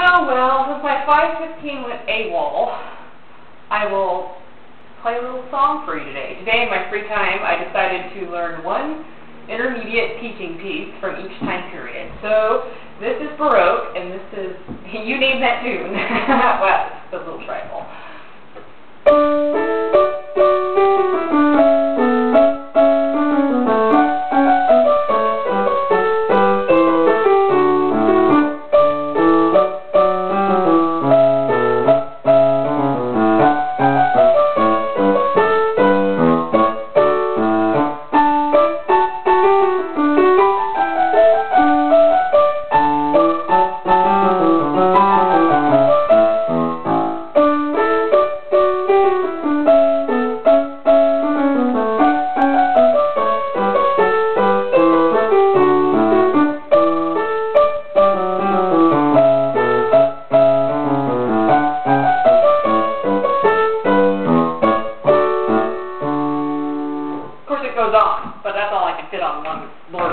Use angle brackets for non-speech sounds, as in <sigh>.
Oh, well, since my 515 went AWOL, I will play a little song for you today. Today, in my free time, I decided to learn one intermediate teaching piece from each time period. So, this is Baroque, and this is, <laughs> you name that tune. <laughs> well, it's a little trifle. It goes on, but that's all I can fit on one Lord